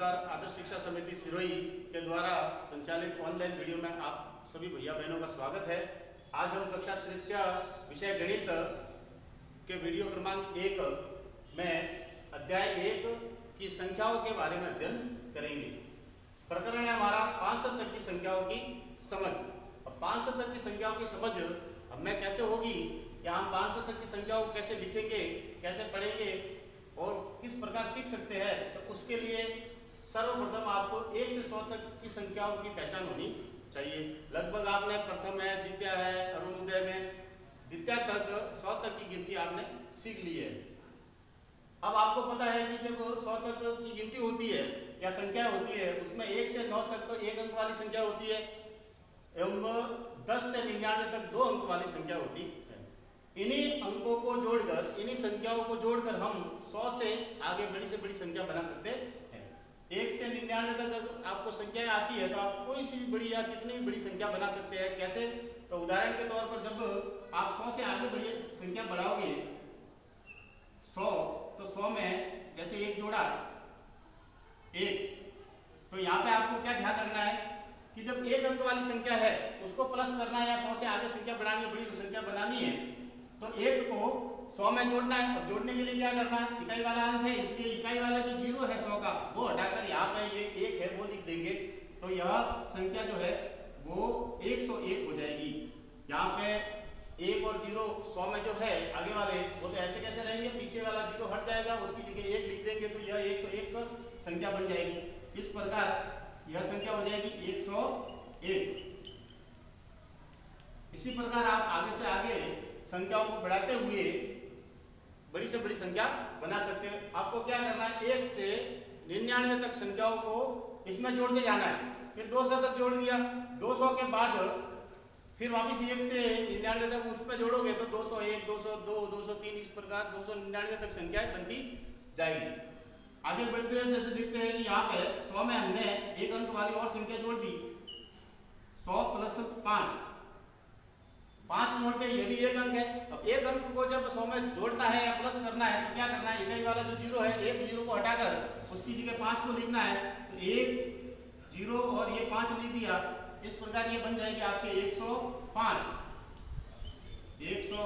नमस्कार, आदर्श शिक्षा समिति सिरोही के द्वारा संचालित ऑनलाइन वीडियो में आप सभी भैया बहनों का स्वागत है। आज हम कक्षा तृतीय विषय गणित के वीडियो क्रमांक एक में अध्याय एक की संख्याओं के बारे में अध्ययन करेंगे। प्रकरण है हमारा पाँच सौ तक की संख्याओं की समझ। अब पाँच सौ तक की संख्याओं की समझ हमें कैसे होगी? या हम पाँच तक की संख्याओं को कैसे लिखेंगे, कैसे पढ़ेंगे और किस प्रकार सीख सकते हैं? तो उसके लिए सर्वप्रथम आपको एक से सौ तक की संख्याओं की पहचान होनी चाहिए। लगभग आपने प्रथम है, द्वितीय है अरुणोदय में द्वितीय तक, सौ तक की गिनती आपने सीख ली है। अब आपको पता है कि जब सौ तक की गिनती होती है, या संख्या होती है, उसमें एक से नौ तक तो एक अंक वाली संख्या होती है, एवं दस से निन्यानवे तक दो अंक वाली संख्या होती है। इन्हीं अंकों को जोड़कर, इन्हीं संख्याओं को जोड़कर हम सौ से आगे बड़ी से बड़ी संख्या बना सकते हैं एक से निन्यानवे तक अगर आपको संख्याएँ आती है तो आप कोई सी भी बड़ी या कितनी भी बड़ी संख्या बना सकते हैं। कैसे? तो उदाहरण के तौर पर जब आप सौ से आगे बड़ी संख्या बढ़ाओगे, सौ तो सौ में जैसे एक जोड़ा, एक तो यहाँ पे आपको क्या ध्यान रखना है कि जब एक अंक वाली संख्या है, उसको प्लस करना है या सौ से आगे संख्या बढ़ानी है, बड़ी संख्या बनानी है तो एक को सौ में जोड़ना है जोड़ने के लिए क्या करना है? इकाई वाला अंक है इसलिए इकाई वाला जो ज़ीरो है सौ का, वो हटाकर यहाँ पे ये एक है, वो लिख देंगे। तो यह संख्या जो है, वो एक सौ एक हो जाएगी। यहाँ पे एक और ज़ीरो सौ में जो है, आगे वाले, वो तो ऐसे कैसे रहेंगे? पीछे वाला ज़ीरो हट जाएगा, उसकी जगह एक लिख देंगे तो यह एक सौ एक पर संख्या बन जाएगी। इस प्रकार यह संख्या हो जाएगी एक सौ एक। इसी प्रकार आप आगे से आगे संख्याओं को बढ़ाते हुए बड़ी से बड़ी संख्या बना सकते हैं। आपको क्या करना है? एक से निन्यानवे तक संख्याओं को इसमें जोड़ते जाना है। फिर 200 तक जोड़ दिया। 200 के बाद फिर वापस एक से निन्यानवे तक उस पर जोड़ोगे तो 201, 202, 203 इस प्रकार दो सौ निन्यानवे तक संख्याएँ बनती जाएगी। आगे बढ़ते हैं जैसे देखते हैं कि यहाँ पे सौ में हमने एक अंक वाली और संख्या जोड़ दी। सौ प्लस पाँच। पाँच जोड़ते ये भी एक अंक है। अब एक अंक को जब सौ में जोड़ना है या प्लस करना है तो क्या करना है? इकाई वाला जो ज़ीरो है, एक ज़ीरो को हटाकर उसकी जगह पाँच को लिखना है। तो एक ज़ीरो और ये पाँच लिख दिया, इस प्रकार ये बन जाएगी आपके एक सौ पाँच। एक सौ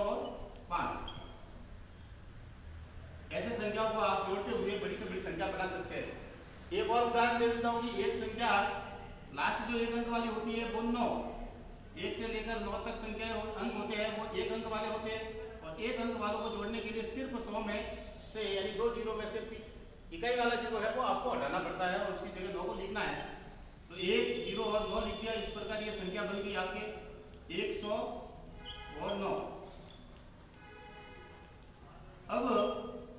पाँच। ऐसे संख्याओं को आप जोड़ते हुए बड़ी से बड़ी संख्या बना सकते हैं। एक और उदाहरण दे देता हूँ कि एक संख्या लास्ट जो एक अंक वाली होती है से लेकर नौ तक संख्या अंक होते हैं वो एक अंक वाले होते हैं। और एक अंक वालों को जोड़ने के लिए सिर्फ़ सौ में से, यानी दो ज़ीरो में सिर्फ़ इकाई वाला ज़ीरो है, वो आपको हटाना पड़ता है और उसकी जगह नौ को लिखना है। तो एक, ज़ीरो और नौ लिख दिया, इस प्रकार ये संख्या बन गई आपके। एक सौ और नौ। अब,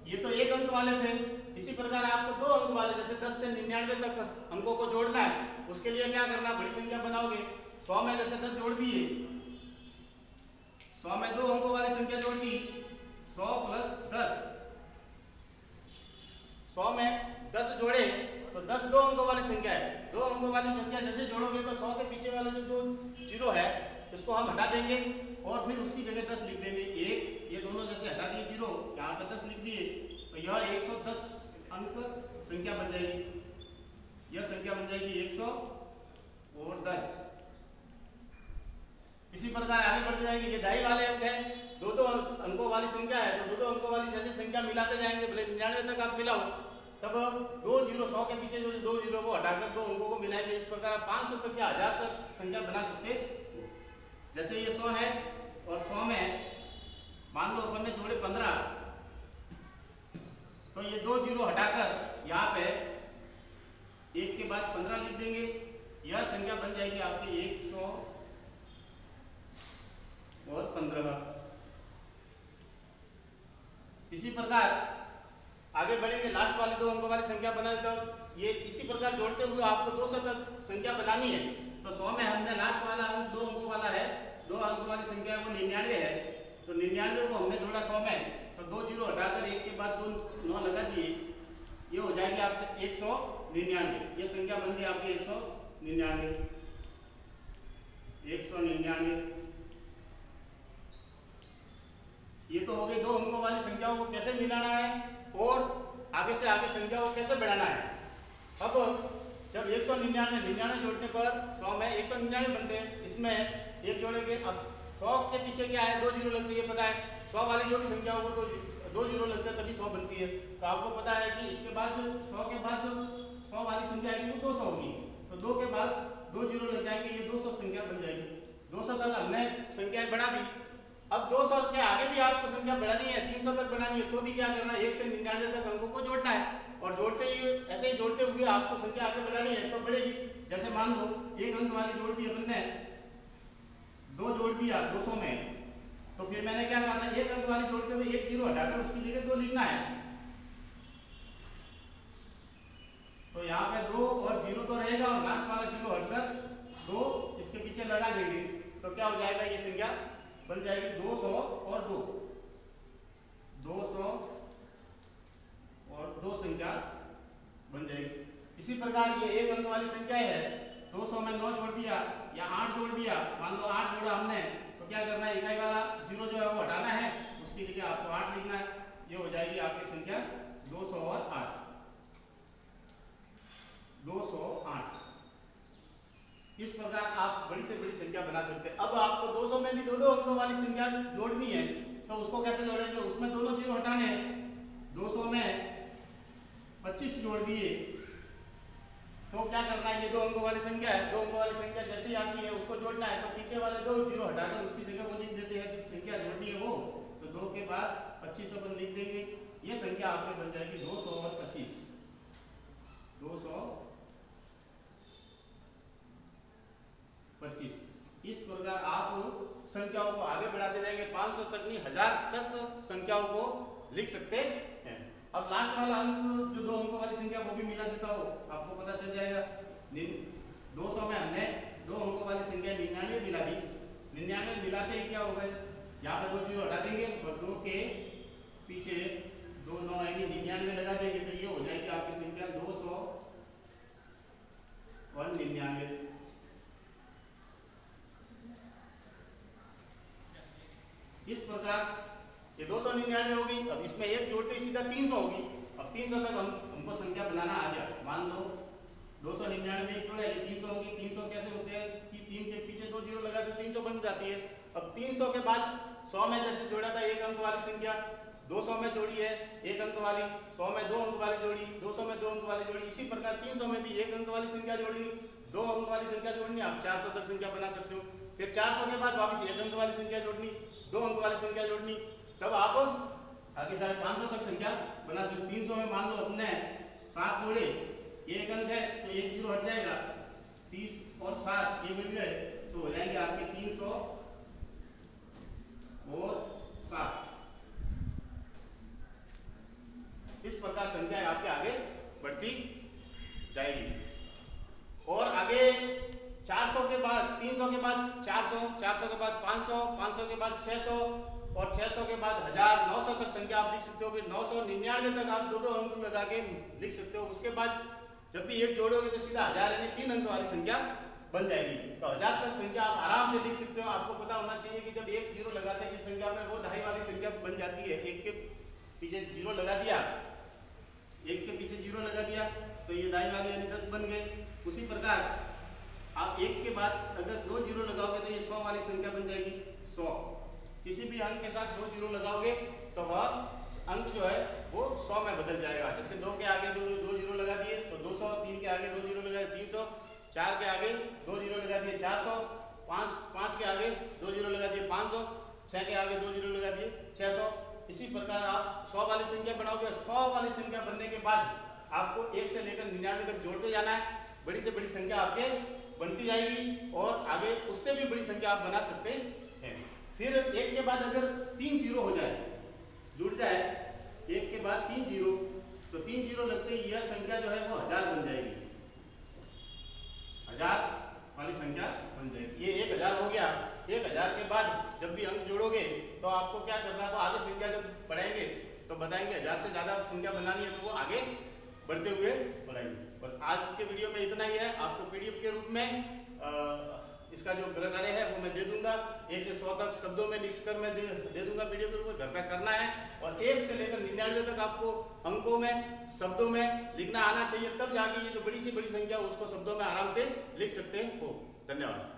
ये तो एक अंक वाले थे। इसी प्रकार आपको दो अंक वाले, जैसे दस से निन्यानवे तक अंकों को जोड़ना है, उसके लिए क्या करना बड़ी संख्या बनाओगे। सौ में जैसे दस जोड़ दिए, सौ में दो अंकों वाली संख्या जोड़ दी, सौ प्लस दस। सौ में दस जोड़े तो दस दो अंकों वाली संख्या है। दो अंकों वाली संख्या जैसे जोड़ोगे तो सौ के पीछे वाला जो दो ज़ीरो है, इसको हम हटा देंगे और फिर उसकी जगह दस लिख देंगे। एक, ये दोनों जैसे हटा दिए ज़ीरो, यहाँ पे दस लिख दिए तो यह एक सौ दस अंक संख्या बन जाएगी। यह संख्या बन जाएगी एक सौ और दस। इसी प्रकार आगे बढ़ते जाएँगे। ये ढाई वाले अंक है। दो दो अंकों वाली संख्या है तो दो दो अंकों वाली जैसे संख्या मिलाते जाएँगे। भले निन्यानवे तक आप मिलाओ। तब दो ज़ीरो सौ के पीछे जो दो ज़ीरो को हटाकर दो अंकों को मिलाएँगे। इस प्रकार आप पाँच सौ तक या हज़ार तक संख्या बना सकते जैसे ये सौ है और सौ में मान लो अपन ने जोड़े पंद्रह। तो ये दो ज़ीरो हटाकर यहाँ पे एक के बाद पंद्रह लिख देंगे। यह संख्या बन जाएगी आपकी एक सौ और पंद्रह। इसी प्रकार, आगे बढ़ेंगे लास्ट वाले दो अंकों वाली संख्या बना देता हूँ। ये इसी प्रकार जोड़ते हुए आपको दो सौ तक संख्या बनानी है। तो सौ में हमने लास्ट वाला अंक दो अंकों वाला है, दो अंकों वाली संख्या वो निन्यानवे है। तो निन्यानवे को हमने जोड़ा सौ में तो दो ज़ीरो हटाकर एक के बाद दो नौ लगा दिए। ये हो जाएगी आपसे एक सौ निन्यानवे। ये संख्या बन गई आपकी एक सौ निन्यानवे। एक सौ निन्यानवे। ये तो हो गई दो अंकों वाली संख्याओं को कैसे मिलाना है और आगे से आगे संख्याओं को कैसे बढ़ाना है? अब जब एक सौ निन्यानवे निन्यानवे जोड़ने पर सौ में एक सौ निन्यानवे बनते हैं, इसमें एक जोड़ेंगे अब सौ के पीछे क्या है? दो ज़ीरो लगती है, पता है? सौ वाली जो भी संख्या हो दो दो ज़ीरो लगते हैं, तभी सौ बनती है। तो आपको पता है कि इसके बाद जो सौ के बाद जो सौ वाली संख्या आएगी, वो दो सौ होगी। तो दो के बाद दो ज़ीरो लग जाएँगे, ये दो सौ संख्या बन जाएगी। दो सौ तक हमने संख्याएँ बढ़ा दी। अब 200 के आगे भी आपको संख्या बढ़ानी है 300 तक बढ़ानी है तो भी क्या करना है? एक से निन्यानवे तक अंकों को जोड़ना है। और जोड़ते ही, ऐसे ही जोड़ते हुए आपको संख्या आगे बढ़ानी है तो बढ़ेगी। जैसे मान लो एक अंक वाली जोड़ दी अपन ने दो जोड़ दिया 200 में तो फिर मैंने क्या कहा था? एक अंक वाली जोड़ते हुए एक ज़ीरो हटाकर उसकी जगह दो लिखना है। तो यहाँ पे दो और ज़ीरो तो रहेगा, और लास्ट वाला ज़ीरो हटकर दो इसके पीछे लगा देंगे। तो क्या हो जाएगा ये संख्या? बन जाएगी दो सौ और दो। दो सौ और दो संख्या बन जाएगी। इसी प्रकार ये एक अंक वाली संख्या है। दो सौ में नौ जोड़ दिया या आठ जोड़ दिया, मान लो आठ जोड़ा हमने तो क्या करना है? इकाई वाला ज़ीरो जो है वो हटाना है। उसकी जगह आपको आठ लिखना है। ये हो जाएगी आपकी संख्या दो सौ और आठ। दो सौ आठ। इस प्रकार आप बड़ी से बड़ी संख्या बना सकते हैं। अब आपको 200 में भी दो दो अंकों वाली संख्या जोड़नी है तो उसको कैसे जोड़ेंगे? उसमें दोनों ज़ीरो हटाने हैं। 200 में 25 जोड़ दिए तो क्या करना है? ये दो अंकों वाली संख्या है। दो अंकों वाली संख्या जैसे ही आती है, उसको जोड़ना है तो पीछे वाले दो ज़ीरो हटाकर उसकी जगह को लिख देते हैं। संख्या जोड़नी है वो तो दो के बाद पच्चीस अपन लिख देंगे। ये संख्या आपके बन जाएगी दो सौ और पच्चीस। दो सौ पच्चीस। इस प्रकार आप संख्याओं को आगे बढ़ाते जाएँगे। 500 तक नहीं, हज़ार तक संख्याओं को लिख सकते हैं। अब लास्ट वाला अंक, जो दो अंकों वाली संख्या, वो भी मिला देता हो। आपको पता चल जाएगा। दो सौ में हमने दो अंकों वाली संख्या निन्यानवे मिला दी। निन्यानवे मिलाते ही क्या होगा? यहाँ पे दो ज़ीरो हटा देंगे और दो के पीछे दो नौ आएँगे, निन्यानवे लगा देंगे। तो ये हो जाएगी आपकी संख्या दो सौ और निन्यानवे इस प्रकार ये दो सौ निन्यानवे होगी, अब इसमें एक जोड़ते ही सीधा तीन सौ होगी। अब तीन सौ तक हम, हमको संख्या बनाना आ गया। मान लो, दो सौ निन्यानवे एक जोड़ा ये तीन सौ होगी। तीन सौ कैसे होते हैं कि तीन के पीछे दो ज़ीरो लगा तो तीन सौ बन जाती है। अब तीन सौ के बाद सौ में जैसे जोड़ा था, एक अंक वाली संख्या, दो सौ में जोड़ी है, एक अंक वाली, सौ में दो अंक वाली जोड़ी, दो सौ में दो अंक वाली जोड़ी, इसी प्रकार तीन सौ में भी एक अंक वाली संख्या जोड़ी, दो अंक वाली संख्या जोड़नी, आप चार सौ तक संख्या बना सकते हो। फिर चार सौ के बाद वापस एक अंक वाली संख्या जोड़नी, दो अंक वाली संख्या जोड़नी तब आप आगे साढ़े पाँच सौ तक संख्या बना सकते तीन सौ में मान लो अपने सात जोड़े एक अंक है तो एक ज़ीरो हट जाएगा। तीस और सात ये मिल गए तो हो जाएँगे आपके तीन सौ और सात इस प्रकार संख्या आपके आगे बढ़ती जाएगी। और आगे 400 के बाद 300 के बाद 400 400 के बाद 500 500 के बाद 600 और 600 के बाद हज़ार 900 तक संख्या आप लिख सकते हो, फिर नौ सौ निन्यानवे तक आप दो दो अंक लगा के लिख सकते हो। उसके बाद जब भी एक जोड़ोगे तो सीधा हज़ार यानी तीन अंक वाली संख्या बन जाएगी। तो हज़ार तक संख्या आप आराम से लिख सकते हो। आपको पता होना चाहिए कि जब एक ज़ीरो लगाते हैं संख्या में वो ढाई वाली संख्या बन जाती है। एक के पीछे ज़ीरो लगा दिया, एक के पीछे ज़ीरो लगा दिया तो ये दाई वाली यानी दस बन गए। उसी प्रकार आप एक के बाद अगर दो ज़ीरो लगाओगे तो ये सौ वाली संख्या बन जाएगी, सौ। किसी भी अंक के साथ दो ज़ीरो लगाओगे तो वह अंक जो है, वो सौ में बदल जाएगा। जैसे दो के आगे दो दो ज़ीरो लगा दिए तो दो सौ, तीन के आगे दो ज़ीरो लगा दिए, तीन सौ, चार के आगे दो ज़ीरो लगा दिए, चार सौ, पाँच पाँच के आगे दो ज़ीरो लगा दिए, पाँच सौ छः के आगे दो ज़ीरो लगा दिए छः सौ। इसी प्रकार आप सौ वाली संख्या बनाओगे सौ वाली संख्या बनने के बाद आपको एक से लेकर निन्यानवे तक जोड़ते जाना है। बड़ी से बड़ी संख्या आपके बनती जाएगी, और आगे उससे भी बड़ी संख्या आप बना सकते हैं। फिर एक के बाद अगर तीन ज़ीरो हो जाए जुड़ जाए एक के बाद तीन ज़ीरो तो तीन ज़ीरो लगते ही यह संख्या जो है वो हज़ार बन जाएगी। हज़ार वाली संख्या बन जाएगी। ये एक हज़ार हो गया। एक हज़ार के बाद जब भी अंक जोड़ोगे तो आपको क्या करना है आगे संख्या जब पढ़ाएँगे तो बताएँगे हज़ार से ज़्यादा संख्या बनानी है तो वो आगे बढ़ते हुए पढ़ाएँगे बस आज के वीडियो में इतना ही है। आपको पीडीएफ के रूप में आ, इसका जो गृह कार्य है वो मैं दे दूँगा। एक से सौ तक शब्दों में लिखकर मैं दे, दे दूँगा वीडियो के रूप में। घर पे करना है। और एक से लेकर निन्यानवे तक आपको अंकों में शब्दों में लिखना आना चाहिए। तब जाके ये जो बड़ी सी बड़ी संख्या उसको शब्दों में आराम से लिख सकते हो। धन्यवाद।